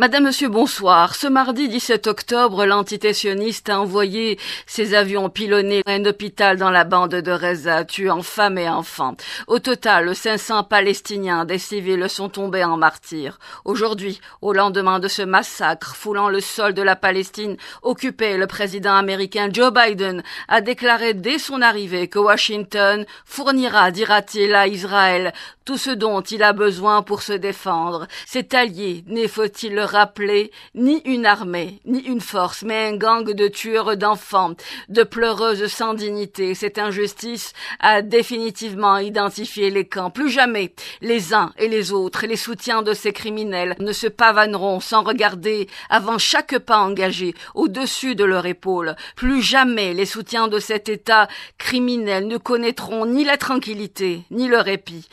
Madame, Monsieur, bonsoir. Ce mardi 17 octobre, l'antitessionniste a envoyé ses avions pilonnés à un hôpital dans la bande de Reza, tuant femmes et enfants. Au total, 500 Palestiniens, des civils, sont tombés en martyrs. Aujourd'hui, au lendemain de ce massacre foulant le sol de la Palestine occupée, le président américain Joe Biden a déclaré dès son arrivée que Washington fournira, dira-t-il, à Israël tout ce dont il a besoin pour se défendre. Cet allié, n'est faut-il le rappeler, ni une armée, ni une force, mais un gang de tueurs d'enfants, de pleureuses sans dignité. Cette injustice a définitivement identifié les camps. Plus jamais les uns et les autres, les soutiens de ces criminels ne se pavaneront sans regarder avant chaque pas engagé au-dessus de leur épaule. Plus jamais les soutiens de cet État criminel ne connaîtront ni la tranquillité, ni le répit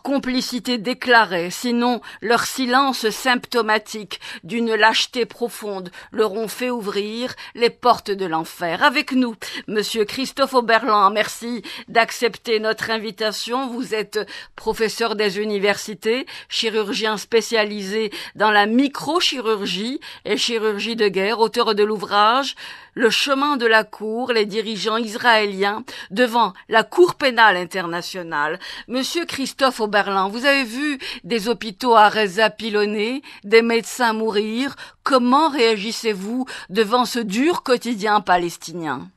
complicité déclarée, sinon leur silence symptomatique d'une lâcheté profonde, leur ont fait ouvrir les portes de l'enfer. Avec nous, Monsieur Christophe Oberlin, merci d'accepter notre invitation. Vous êtes professeur des universités, chirurgien spécialisé dans la microchirurgie et chirurgie de guerre, auteur de l'ouvrage le chemin de la Cour, les dirigeants israéliens devant la Cour pénale internationale. Monsieur Christophe Oberlin, vous avez vu des hôpitaux à Reza pilonnés, des médecins mourir. Comment réagissez-vous devant ce dur quotidien palestinien?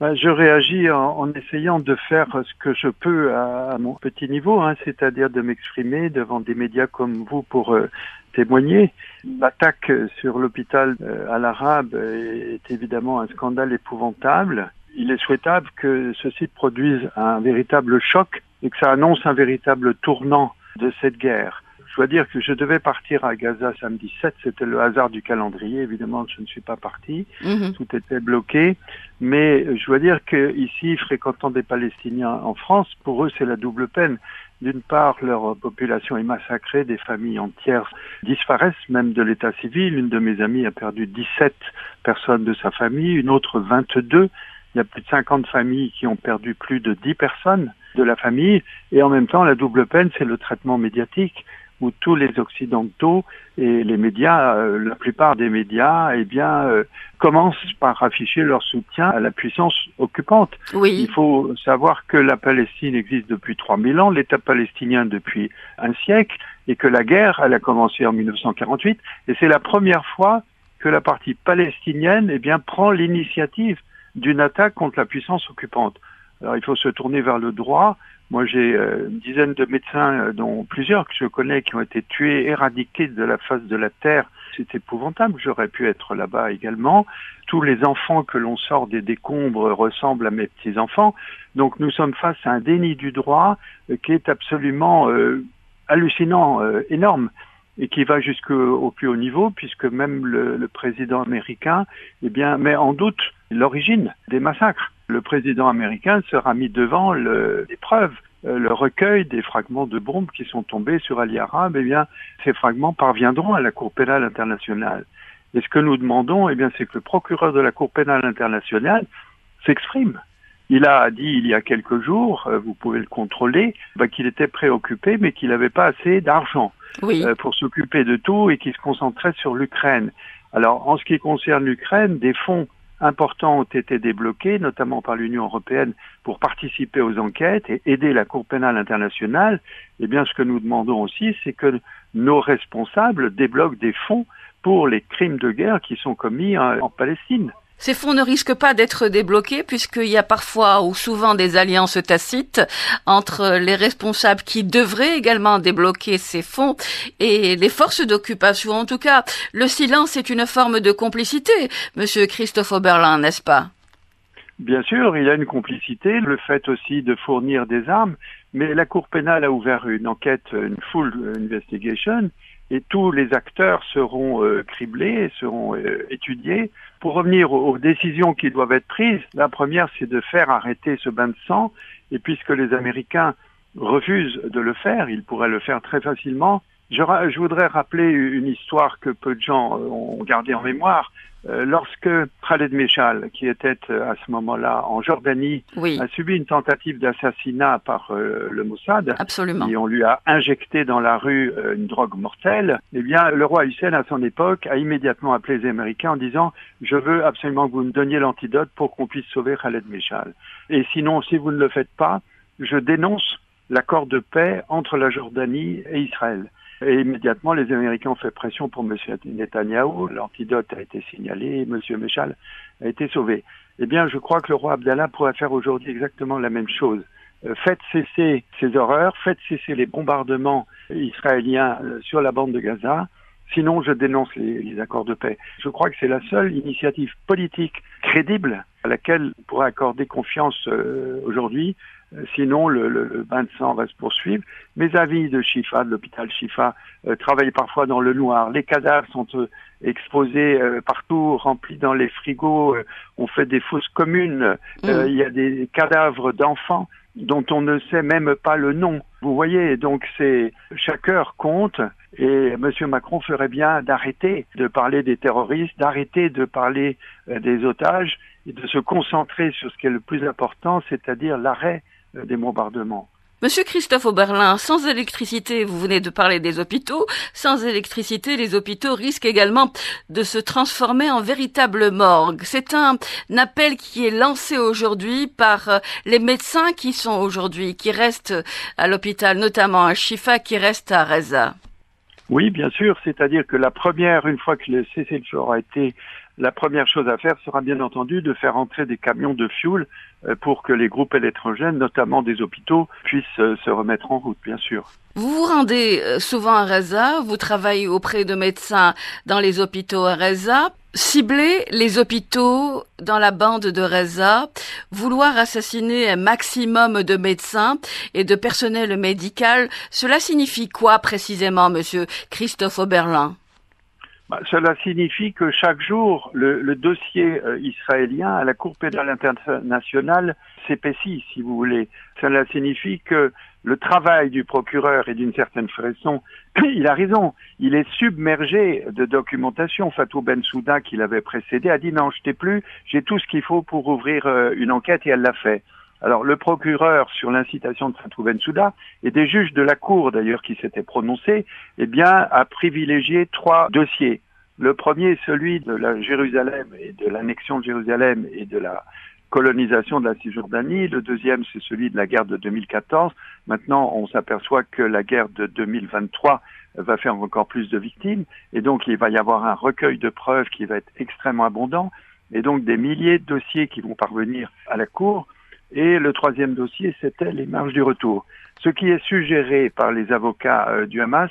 Ben, je réagis en, essayant de faire ce que je peux à, mon petit niveau, hein, c'est-à-dire de m'exprimer devant des médias comme vous pour euh, témoigner. L'attaque sur l'hôpital euh, à l'arabe est évidemment un scandale épouvantable. Il est souhaitable que ceci produise un véritable choc et que ça annonce un véritable tournant de cette guerre. Je dois dire que je devais partir à Gaza samedi 7, c'était le hasard du calendrier, évidemment je ne suis pas parti, mhm. tout était bloqué, mais je dois dire que ici, fréquentant des Palestiniens en France, pour eux c'est la double peine. D'une part, leur population est massacrée, des familles entières disparaissent, même de l'état civil. Une de mes amies a perdu 17 personnes de sa famille, une autre 22. Il y a plus de 50 familles qui ont perdu plus de 10 personnes de la famille. Et en même temps, la double peine, c'est le traitement médiatique où tous les occidentaux et les médias, euh, la plupart des médias, eh bien, euh, commencent par afficher leur soutien à la puissance occupante. Oui. Il faut savoir que la Palestine existe depuis 3000 ans, l'État palestinien depuis un siècle, et que la guerre, elle a commencé en 1948, et c'est la première fois que la partie palestinienne, eh bien, prend l'initiative d'une attaque contre la puissance occupante. Alors, il faut se tourner vers le droit moi, j'ai euh, une dizaine de médecins, euh, dont plusieurs que je connais, qui ont été tués, éradiqués de la face de la terre. C'est épouvantable. J'aurais pu être là-bas également. Tous les enfants que l'on sort des décombres ressemblent à mes petits-enfants. Donc, nous sommes face à un déni du droit euh, qui est absolument hallucinant, énorme et qui va jusqu'au plus haut niveau, puisque même le, président américain eh met en doute l'origine des massacres le président américain sera mis devant l'épreuve euh, le recueil des fragments de bombes qui sont tombés sur Ali Arabe, eh bien, ces fragments parviendront à la Cour pénale internationale. Et ce que nous demandons, eh c'est que le procureur de la Cour pénale internationale s'exprime. Il a dit il y a quelques jours, euh, vous pouvez le contrôler, bah, qu'il était préoccupé, mais qu'il n'avait pas assez d'argent euh, pour s'occuper de tout et qu'il se concentrait sur l'Ukraine. Alors, en ce qui concerne l'Ukraine, des fonds importants ont été débloqués, notamment par l'Union européenne, pour participer aux enquêtes et aider la Cour pénale internationale. Eh bien, ce que nous demandons aussi, c'est que nos responsables débloquent des fonds pour les crimes de guerre qui sont commis en Palestine. Ces fonds ne risquent pas d'être débloqués puisqu'il y a parfois ou souvent des alliances tacites entre les responsables qui devraient également débloquer ces fonds et les forces d'occupation. En tout cas, le silence est une forme de complicité, monsieur Christophe Oberlin, n'est-ce pas? Bien sûr, il y a une complicité, le fait aussi de fournir des armes, mais la Cour pénale a ouvert une enquête, une full investigation, et tous les acteurs seront euh, criblés, seront euh, étudiés. Pour revenir aux, décisions qui doivent être prises, la première, c'est de faire arrêter ce bain de sang. Et puisque les Américains refusent de le faire, ils pourraient le faire très facilement. Je, voudrais rappeler une histoire que peu de gens euh, ont gardée en mémoire. Euh, lorsque Khaled Meshal, qui était euh, à ce moment-là en Jordanie, a subi une tentative d'assassinat par euh, le Mossad, Absolument. et on lui a injecté dans la rue une drogue mortelle, eh bien, le roi Hussein, à son époque, a immédiatement appelé les Américains en disant « Je veux absolument que vous me donniez l'antidote pour qu'on puisse sauver Khaled Meshal. Et sinon, si vous ne le faites pas, je dénonce l'accord de paix entre la Jordanie et Israël. » Et immédiatement, les Américains ont fait pression pour M. Netanyahou. L'antidote a été signalé M. Meshal a été sauvé. Eh bien, je crois que le roi Abdallah pourrait faire aujourd'hui exactement la même chose. Euh, faites cesser ces horreurs, faites cesser les bombardements israéliens euh, sur la bande de Gaza. Sinon, je dénonce les, accords de paix. Je crois que c'est la seule initiative politique crédible à laquelle on pourrait accorder confiance euh, aujourd'hui sinon, le, le, bain de sang va se poursuivre. Mes amis de Chifa, de l'hôpital Chifa, euh, travaillent parfois dans le noir. Les cadavres sont euh, exposés partout, remplis dans les frigos. on fait des fosses communes. Mm. Il y a des cadavres d'enfants dont on ne sait même pas le nom. Vous voyez, donc c'est chaque heure compte. Et M. Macron ferait bien d'arrêter de parler des terroristes, d'arrêter de parler des otages et de se concentrer sur ce qui est le plus important, c'est-à-dire l'arrêt euh, des bombardements. Monsieur Christophe Oberlin, sans électricité, vous venez de parler des hôpitaux, sans électricité, les hôpitaux risquent également de se transformer en véritable morgue. C'est un appel qui est lancé aujourd'hui par euh, les médecins qui sont aujourd'hui, qui restent à l'hôpital, notamment à Chifa, qui restent à Reza. Oui, bien sûr, c'est-à-dire que la première, une fois que le cessez-le-feu aura été la première chose à faire sera bien entendu de faire entrer des camions de fuel euh, pour que les groupes électrogènes, notamment des hôpitaux, puissent euh, se remettre en route, bien sûr. Vous vous rendez euh, souvent à Reza, vous travaillez auprès de médecins dans les hôpitaux à Reza. Cibler les hôpitaux dans la bande de Reza, vouloir assassiner un maximum de médecins et de personnel médical, cela signifie quoi précisément, monsieur Christophe Oberlin? Bah, cela signifie que chaque jour, le, dossier euh, israélien à la Cour pénale internationale s'épaissit, si vous voulez. Cela signifie que le travail du procureur est d'une certaine façon, il a raison, il est submergé de documentation. Fatou Bensouda, qui l'avait précédé, a dit non, je t'ai plus, j'ai tout ce qu'il faut pour ouvrir euh, une enquête et elle l'a fait. Alors le procureur, sur l'incitation de Fatou Bensouda, et des juges de la Cour d'ailleurs qui s'étaient prononcés, eh bien, a privilégié trois dossiers. Le premier celui de la Jérusalem et de l'annexion de Jérusalem et de la colonisation de la Cisjordanie. Le deuxième, c'est celui de la guerre de 2014. Maintenant, on s'aperçoit que la guerre de 2023 va faire encore plus de victimes. Et donc, il va y avoir un recueil de preuves qui va être extrêmement abondant. Et donc, des milliers de dossiers qui vont parvenir à la Cour et le troisième dossier, c'était les marges du retour. Ce qui est suggéré par les avocats euh, du Hamas,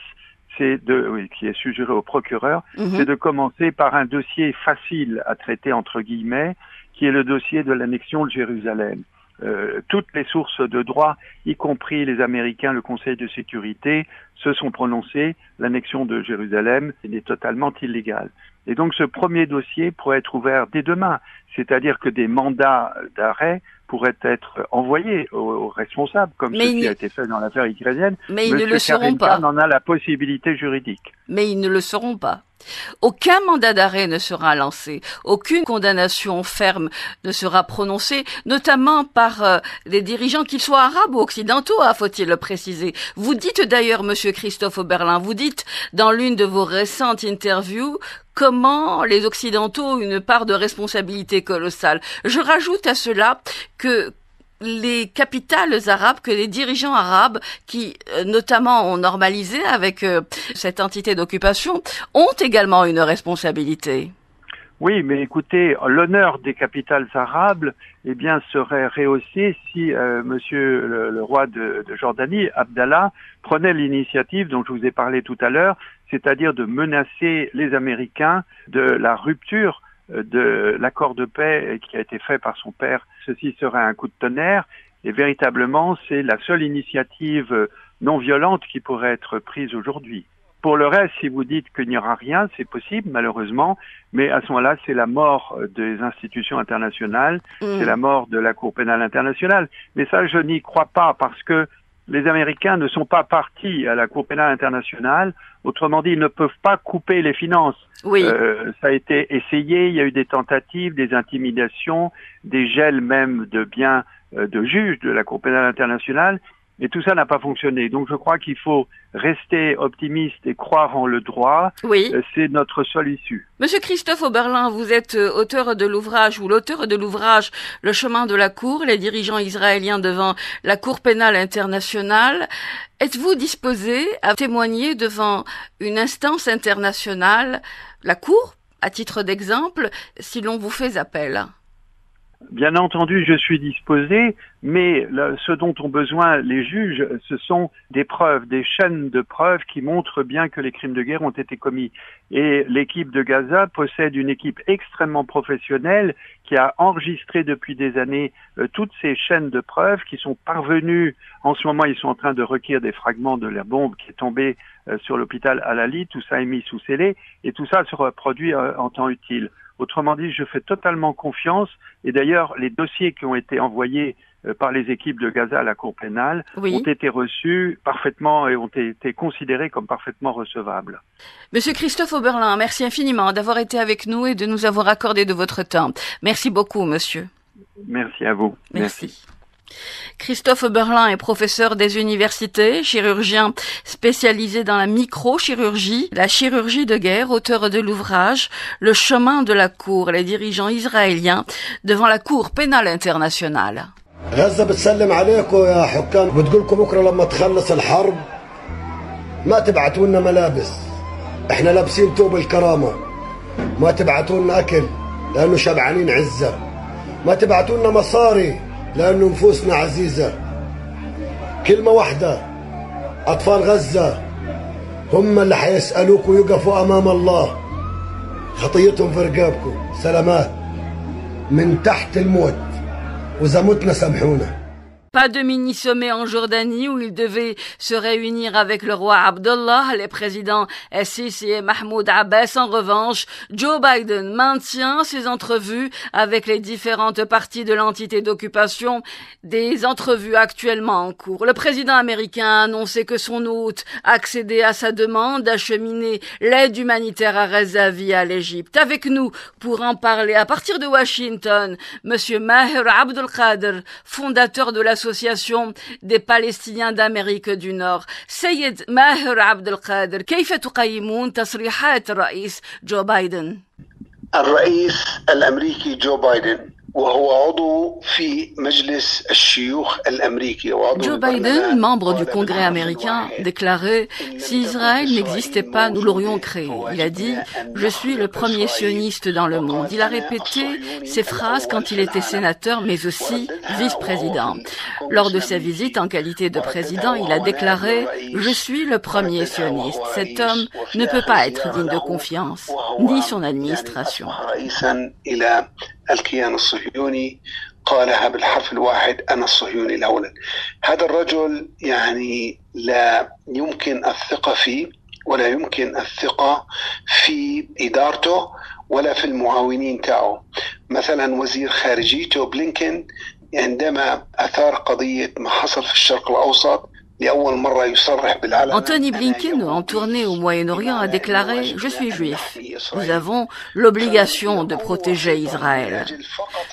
c'est de, oui, qui est suggéré au procureur, mhm. c'est de commencer par un dossier facile à traiter entre guillemets, qui est le dossier de l'annexion de Jérusalem. Euh, toutes les sources de droit, y compris les Américains, le Conseil de sécurité, se sont prononcés. L'annexion de Jérusalem est totalement illégale. Et donc ce premier dossier pourrait être ouvert dès demain, c'est-à-dire que des mandats d'arrêt pourraient être envoyés aux, responsables, comme ce qui a été fait dans l'affaire ukrainienne. Mais ils ne le seront pas. En a la possibilité juridique. Mais ils ne le seront pas. Aucun mandat d'arrêt ne sera lancé, aucune condamnation ferme ne sera prononcée, notamment par euh, des dirigeants, qu'ils soient arabes ou occidentaux, hein, faut-il le préciser. Vous dites d'ailleurs, Monsieur Christophe Oberlin, vous dites dans l'une de vos récentes interviews comment les Occidentaux ont une part de responsabilité colossale. Je rajoute à cela que les capitales arabes, que les dirigeants arabes, qui euh, notamment ont normalisé avec euh, cette entité d'occupation, ont également une responsabilité. Oui, mais écoutez, l'honneur des capitales arabes, eh bien, serait rehaussé si euh, Monsieur le, roi de, de, Jordanie, Abdallah, prenait l'initiative dont je vous ai parlé tout à l'heure, c'est-à-dire de menacer les Américains de la rupture de l'accord de paix qui a été fait par son père. Ceci serait un coup de tonnerre et véritablement c'est la seule initiative non violente qui pourrait être prise aujourd'hui. Pour le reste, si vous dites qu'il n'y aura rien, c'est possible, malheureusement, mais à ce moment-là, c'est la mort des institutions internationales, mm. c'est la mort de la Cour pénale internationale. Mais ça, je n'y crois pas parce que les Américains ne sont pas partis à la Cour pénale internationale. Autrement dit, ils ne peuvent pas couper les finances. Oui. Euh, ça a été essayé, il y a eu des tentatives, des intimidations, des gels même de biens euh, de juges de la Cour pénale internationale. Et tout ça n'a pas fonctionné. Donc je crois qu'il faut rester optimiste et croire en le droit. Oui. Euh, C'est notre seule issue. Monsieur Christophe Oberlin, vous êtes euh, auteur de l'ouvrage ou l'auteur de l'ouvrage Le chemin de la Cour, les dirigeants israéliens devant la Cour pénale internationale. Êtes-vous disposé à témoigner devant une instance internationale, la Cour, à titre d'exemple, si l'on vous fait appel? Bien entendu, je suis disposé, mais ce dont ont besoin les juges, ce sont des preuves, des chaînes de preuves qui montrent bien que les crimes de guerre ont été commis. Et l'équipe de Gaza possède une équipe extrêmement professionnelle qui a enregistré depuis des années euh, toutes ces chaînes de preuves qui sont parvenues. En ce moment, ils sont en train de requérir des fragments de la bombe qui est tombée euh, sur l'hôpital Al-Ali. Tout ça est mis sous scellé et tout ça se reproduit euh, en temps utile. Autrement dit, je fais totalement confiance. Et d'ailleurs, les dossiers qui ont été envoyés par les équipes de Gaza à la Cour pénale Oui. ont été reçus parfaitement et ont été considérés comme parfaitement recevables. Monsieur Christophe Oberlin, merci infiniment d'avoir été avec nous et de nous avoir accordé de votre temps. Merci beaucoup, monsieur. Merci à vous. Merci. Christophe Oberlin est professeur des universités, chirurgien spécialisé dans la microchirurgie, la chirurgie de guerre, auteur de l'ouvrage Le chemin de la cour, les dirigeants israéliens devant la cour pénale internationale. غزة بتسلم عليكم يا حكام. بتقولكم بكرة لما تخلص الحرب ما تبعتوا لنا ملابس. إحنا لابسين توب الكرامة. ما تبعتوا لنا أكل لأنه شبعانين عزة. ما تبعتوا لنا مصاري لأنه نفوسنا عزيزة. كلمة واحدة أطفال غزة هم اللي حيسألوك ويقفوا أمام الله. خطيتهم في رقابكم. سلامات. من تحت الموت. وإذا متنا سامحونا. Pas de mini-sommet en Jordanie où il devait se réunir avec le roi Abdullah, les présidents Sisi et Mahmoud Abbas. En revanche, Joe Biden maintient ses entrevues avec les différentes parties de l'entité d'occupation, des entrevues actuellement en cours. Le président américain a annoncé que son hôte accédait à sa demande d'acheminer l'aide humanitaire à Reza via l'Égypte. Avec nous, pour en parler, à partir de Washington, monsieur Maher Abdelkader, fondateur de la l'association des Palestiniens d'Amérique du Nord. ماهر عبد القادر كيف تقيمون تصريحات الرئيس جو بايدن؟ الرئيس الأمريكي جو بايدن Joe Biden, membre du Congrès américain, déclarait « Si Israël n'existait pas, nous l'aurions créé ». Il a dit « Je suis le premier sioniste dans le monde ». Il a répété ces phrases quand il était sénateur, mais aussi vice-président. Lors de sa visite en qualité de président, il a déclaré « Je suis le premier sioniste ». Cet homme ne peut pas être digne de confiance, ni son administration. الكيان الصهيوني قالها بالحرف الواحد أنا الصهيوني الأول. هذا الرجل يعني لا يمكن الثقة فيه ولا يمكن الثقة في إدارته ولا في المعاونين تاعه. مثلا وزير خارجيته بلينكن عندما أثار قضية ما حصل في الشرق الأوسط Anthony Blinken, en tournée au Moyen-Orient, a déclaré Je suis juif. Nous avons l'obligation de protéger Israël.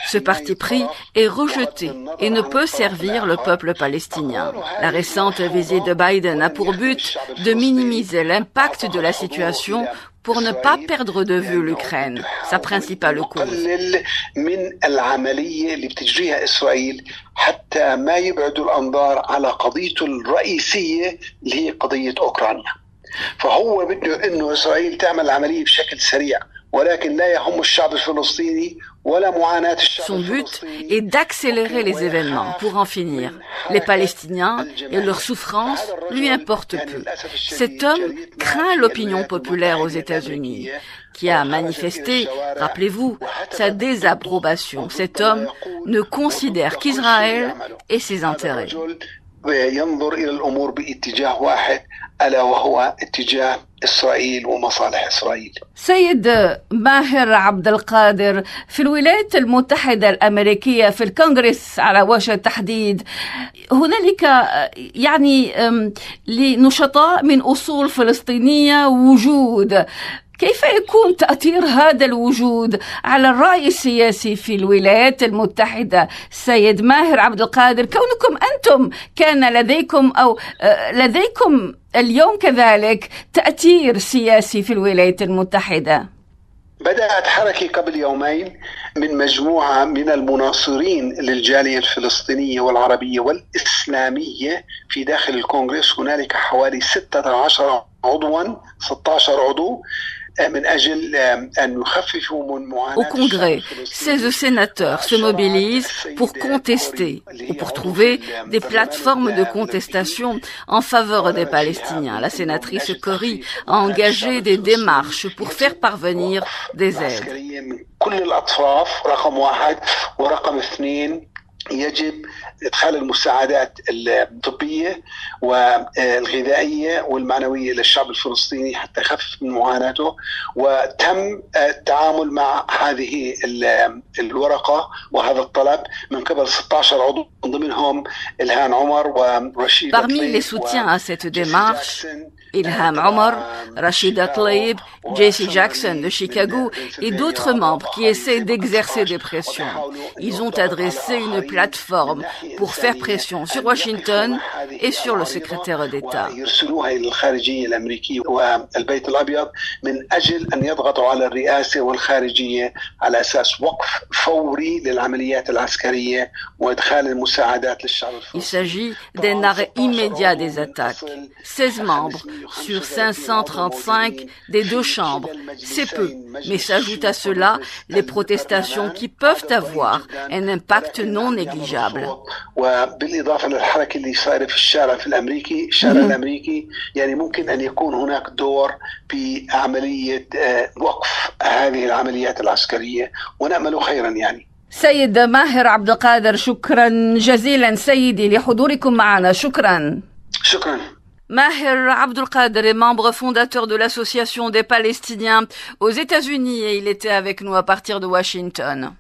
Ce parti pris est rejeté et ne peut servir le peuple palestinien. La récente visite de Biden a pour but de minimiser l'impact de la situation pour ne pas perdre de vue l'Ukraine, sa principale cause. فهو بده انه اسرائيل تعمل عمليه بشكل سريع Son but est d'accélérer les événements pour en finir. Les Palestiniens et leur souffrance lui importent peu. Cet homme craint l'opinion populaire aux États-Unis qui a manifesté, rappelez-vous, sa désapprobation. Cet homme ne considère qu'Israël et ses intérêts. ينظر إلى الأمور باتجاه واحد ألا وهو اتجاه إسرائيل ومصالح إسرائيل. سيد ماهر عبد القادر في الولايات المتحدة الأمريكية في الكونغرس على وجه التحديد هنالك يعني لنشطاء من أصول فلسطينية وجود كيف يكون تأثير هذا الوجود على الرأي السياسي في الولايات المتحدة؟ سيد ماهر عبد القادر كونكم أنتم كان لديكم أو لديكم اليوم كذلك تأثير سياسي في الولايات المتحدة؟ بدأت حركة قبل يومين من مجموعة من المناصرين للجالية الفلسطينية والعربية والإسلامية في داخل الكونغرس. هنالك حوالي 16 عضوا 16 عضو. Au Congrès, 16 sénateurs se mobilisent pour contester ou pour trouver des plateformes de contestation en faveur des Palestiniens. La sénatrice Cori a engagé des démarches pour faire parvenir des aides. إدخال المساعدات الطبية والغذائية والمعنوية للشعب الفلسطيني حتى يخفف من معاناته وتم التعامل مع هذه الورقة وهذا الطلب من قبل 16 عضو ضمنهم إلهان عمر ورشيد Parmi les soutiens à cette démarche, Ilham Omar, Rashida Tlaib, Jesse Jackson de Chicago et d'autres membres qui essaient d'exercer des pressions. Ils ont adressé une plateforme pour faire pression sur Washington et sur le secrétaire d'État. Il s'agit d'un arrêt immédiat des attaques. 16 membres sur 535 des deux chambres. C'est peu, mais s'ajoutent à cela les protestations qui peuvent avoir un impact non négligeable. وبالاضافه للحركه اللي صايره في الشارع في الامريكي الشارع الامريكي يعني ممكن ان يكون هناك دور في عمليه وقف هذه العمليات العسكريه ونامل خيرا يعني سيد ماهر عبد القادر شكرا جزيلا سيدي لحضوركم معنا شكرا شكرا Maher Abdulkader est membre fondateur de l'Association des Palestiniens aux États-Unis et il était avec nous à partir de Washington.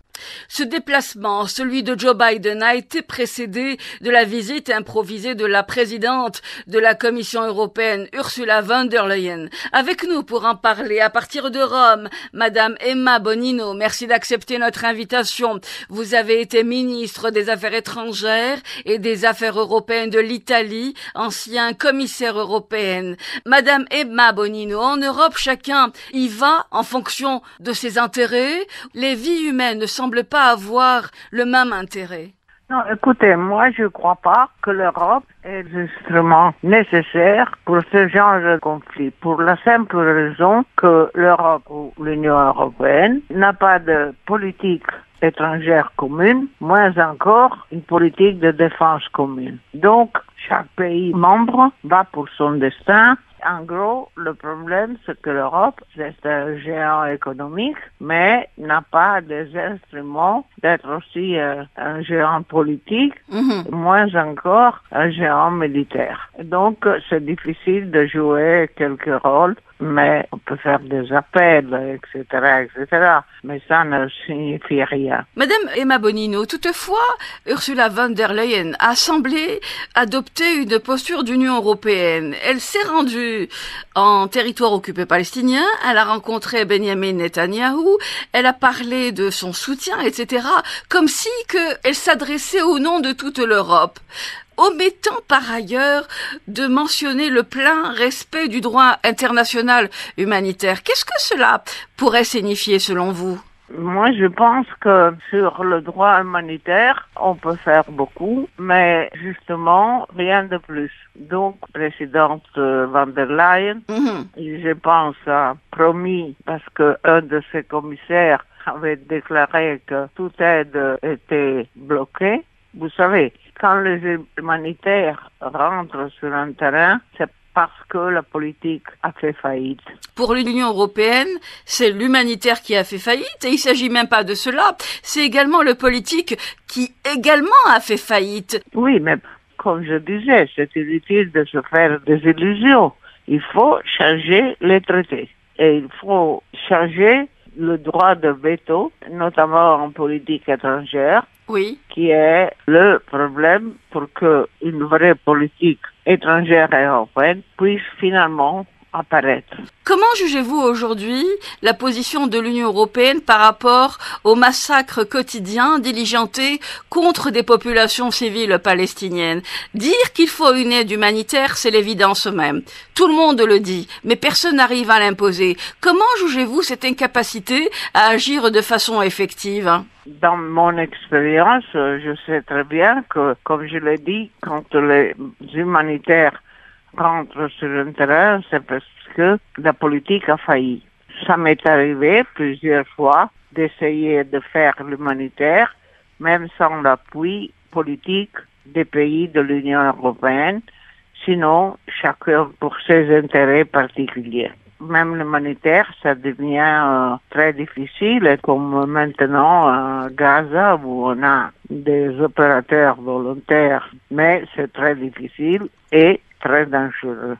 Ce déplacement, celui de Joe Biden, a été précédé de la visite improvisée de la présidente de la Commission européenne, Ursula von der Leyen. Avec nous pour en parler à partir de Rome, Madame Emma Bonino, merci d'accepter notre invitation. Vous avez été ministre des Affaires étrangères et des Affaires européennes de l'Italie, ancien commissaire européenne. Madame Emma Bonino, en Europe, chacun y va en fonction de ses intérêts. Les vies humaines ne pas avoir le même intérêt. Non, écoutez, moi je ne crois pas que l'Europe est justement nécessaire pour ce genre de conflit, pour la simple raison que l'Europe ou l'Union européenne n'a pas de politique étrangère commune, moins encore une politique de défense commune. Donc, chaque pays membre va pour son destin en gros, le problème, c'est que l'Europe, c'est un géant économique, mais n'a pas des instruments d'être aussi euh, un géant politique, Mhm. moins encore un géant militaire. Donc, c'est difficile de jouer quelques rôles, mais on peut faire des appels, etc., etc. Mais ça ne signifie rien. Madame Emma Bonino, toutefois, Ursula von der Leyen a semblé adopter une posture d'Union européenne. Elle s'est rendue en territoire occupé palestinien, elle a rencontré Benjamin Netanyahu, elle a parlé de son soutien, etc., comme si que elle s'adressait au nom de toute l'Europe omettant par ailleurs de mentionner le plein respect du droit international humanitaire. Qu'est-ce que cela pourrait signifier selon vous? Moi, je pense que sur le droit humanitaire, on peut faire beaucoup, mais justement, rien de plus. Donc, présidente euh, van der Leyen, Mhm. je pense, a promis, parce que un de ses commissaires avait déclaré que toute aide était bloquée. Vous savez, quand les humanitaires rentrent sur un terrain, c'est parce que la politique a fait faillite. Pour l'Union européenne, c'est l'humanitaire qui a fait faillite et il s'agit même pas de cela. C'est également le politique qui également a fait faillite. Oui, mais comme je disais, c'est inutile de se faire des illusions. Il faut changer les traités et il faut changer le droit de veto, notamment en politique étrangère, Oui. qui est le problème pour que une vraie politique étrangère européenne puisse finalement apparaître. Comment jugez-vous aujourd'hui la position de l'Union européenne par rapport aux massacres quotidiens diligentés contre des populations civiles palestiniennes? Dire qu'il faut une aide humanitaire, c'est l'évidence même. Tout le monde le dit, mais personne n'arrive à l'imposer. Comment jugez-vous cette incapacité à agir de façon effective? Dans mon expérience, je sais très bien que, comme je l'ai dit, quand les humanitaires rentrent sur un terrain, c'est parce que la politique a failli. Ça m'est arrivé plusieurs fois d'essayer de faire l'humanitaire, même sans l'appui politique des pays de l'Union européenne, sinon chacun pour ses intérêts particuliers. Même l'humanitaire, ça devient euh, très difficile, comme maintenant à Gaza où on a des opérateurs volontaires, mais c'est très difficile et très dangereux.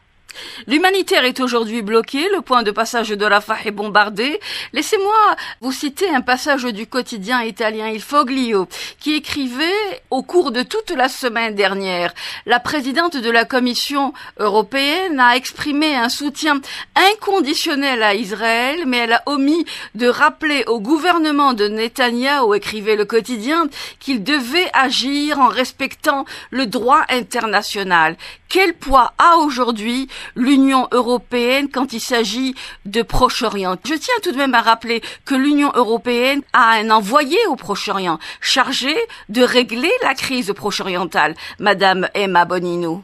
L'humanitaire est aujourd'hui bloqué, le point de passage de Rafah est bombardé. Laissez-moi vous citer un passage du quotidien italien Il Foglio, qui écrivait au cours de toute la semaine dernière, la présidente de la Commission européenne a exprimé un soutien inconditionnel à Israël, mais elle a omis de rappeler au gouvernement de Netanyahou, écrivait le quotidien, qu'il devait agir en respectant le droit international. Quel poids a aujourd'hui l'Union européenne quand il s'agit de Proche-Orient Je tiens tout de même à rappeler que l'Union européenne a un envoyé au Proche-Orient chargé de régler la crise proche-orientale, Madame Emma Bonino.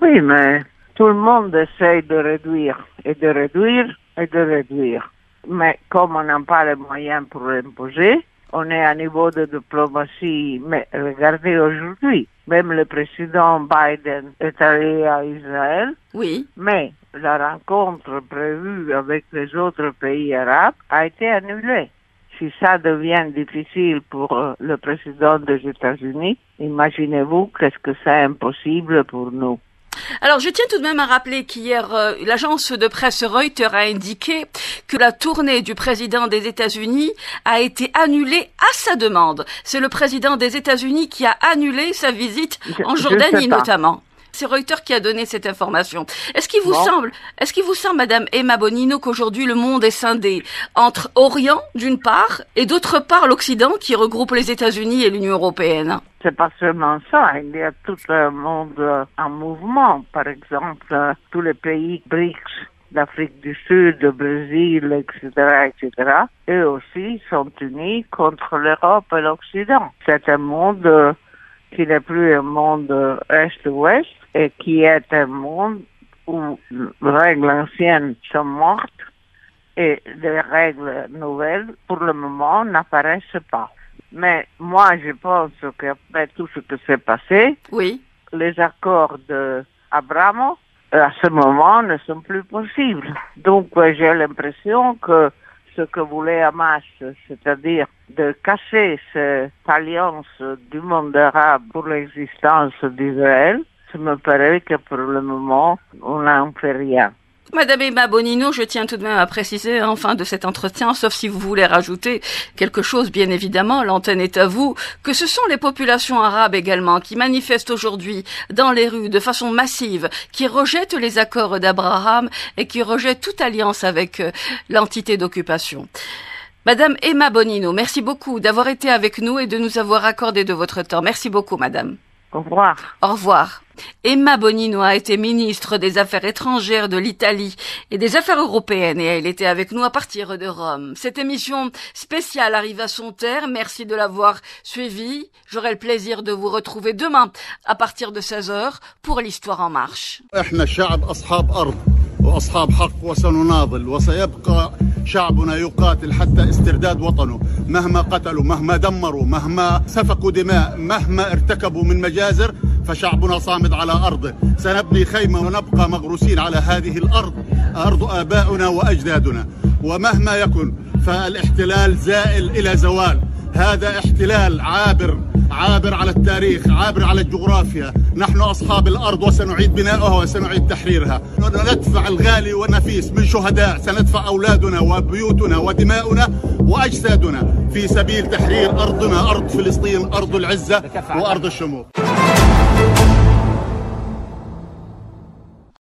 Oui, mais tout le monde essaye de réduire et de réduire et de réduire. Mais comme on n'a pas les moyens pour l'imposer, on est à niveau de diplomatie. Mais regardez aujourd'hui, même le président Biden est allé à Israël, Oui, mais la rencontre prévue avec les autres pays arabes a été annulée. Si ça devient difficile pour euh, le président des États-Unis, imaginez-vous qu'est-ce que c'est impossible pour nous. Alors, je tiens tout de même à rappeler qu'hier, euh, l'agence de presse Reuters a indiqué que la tournée du président des États-Unis a été annulée à sa demande. C'est le président des États-Unis qui a annulé sa visite Je- en Jordanie notamment. C'est Reuters qui a donné cette information. Est-ce qu'il vous semble, est-ce qu'il vous semble, Madame Emma Bonino, qu'aujourd'hui le monde est scindé entre Orient d'une part et d'autre part l'Occident qui regroupe les États-Unis et l'Union européenne? C'est pas seulement ça, il y a tout un monde euh, en mouvement. Par exemple, euh, tous les pays BRICS d'Afrique du Sud, du Brésil, etc., etc., eux aussi sont unis contre l'Europe et l'Occident. C'est un monde euh, qui n'est plus un monde Est-Ouest et qui est un monde où les règles anciennes sont mortes et les règles nouvelles, pour le moment, n'apparaissent pas. Mais moi, je pense qu'après tout ce que s'est passé, Oui. les accords de Abramo, euh, à ce moment, ne sont plus possibles. Donc, euh, j'ai l'impression que ce que voulait Hamas, c'est-à-dire de casser cette alliance du monde arabe pour l'existence d'Israël, ça me paraît que pour le moment, on n'en fait rien. Madame Emma Bonino, je tiens tout de même à préciser en fin de cet entretien, sauf si vous voulez rajouter quelque chose, bien évidemment, l'antenne est à vous, que ce sont les populations arabes également qui manifestent aujourd'hui dans les rues de façon massive, qui rejettent les accords d'Abraham et qui rejettent toute alliance avec euh, l'entité d'occupation. Madame Emma Bonino, merci beaucoup d'avoir été avec nous et de nous avoir accordé de votre temps. Merci beaucoup, madame. Au revoir. Au revoir. Emma Bonino a été ministre des Affaires étrangères de l'Italie et des Affaires européennes et elle était avec nous à partir de Rome. Cette émission spéciale arrive à son terme. Merci de l'avoir suivie. J'aurai le plaisir de vous retrouver demain à partir de 16h pour l'Histoire en marche. احنا الشعب اصحاب ارض واصحاب حق وسنناضل وسيبقى شعبنا يقاتل حتى استرداد وطنه مهما قتلوا مهما دمروا مهما سفكوا دماء مهما ارتكبوا من مجازر فشعبنا صامد على أرضه. سنبني خيمة ونبقى مغروسين على هذه الأرض. أرض ابائنا وأجدادنا. ومهما يكن فالاحتلال زائل إلى زوال. هذا احتلال عابر عابر على التاريخ عابر على الجغرافيا. نحن أصحاب الأرض وسنعيد بناؤها وسنعيد تحريرها. ندفع الغالي والنفيس من شهداء. سندفع أولادنا وبيوتنا ودماؤنا وأجسادنا في سبيل تحرير أرضنا أرض فلسطين أرض العزة وأرض الشموخ.